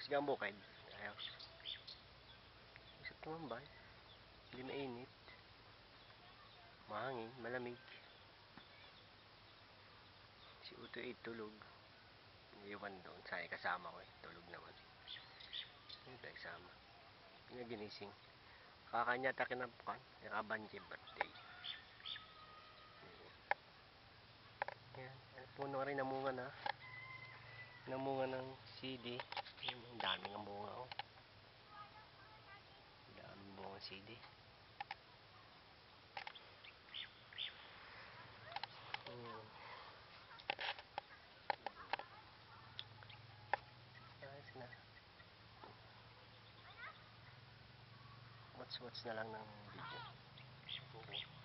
sige ang bukid. Ayaw. Isa tumambay. Hindi mainit. Mahangin, malamig. Si Uto ay tulog. Iwan doon. Sayang kasama ko eh. Tulog naman. Hindi tayo kasama. Hindi na ginising. Kakanya ta kinapukan. Nakabanji birthday. Yan. Puno rin namunga na. Namunga ng CD. Daming ang bunga oh. Daming bunga CD. Hmm. Ayos na. Watch-watch na lang ng video. Oo.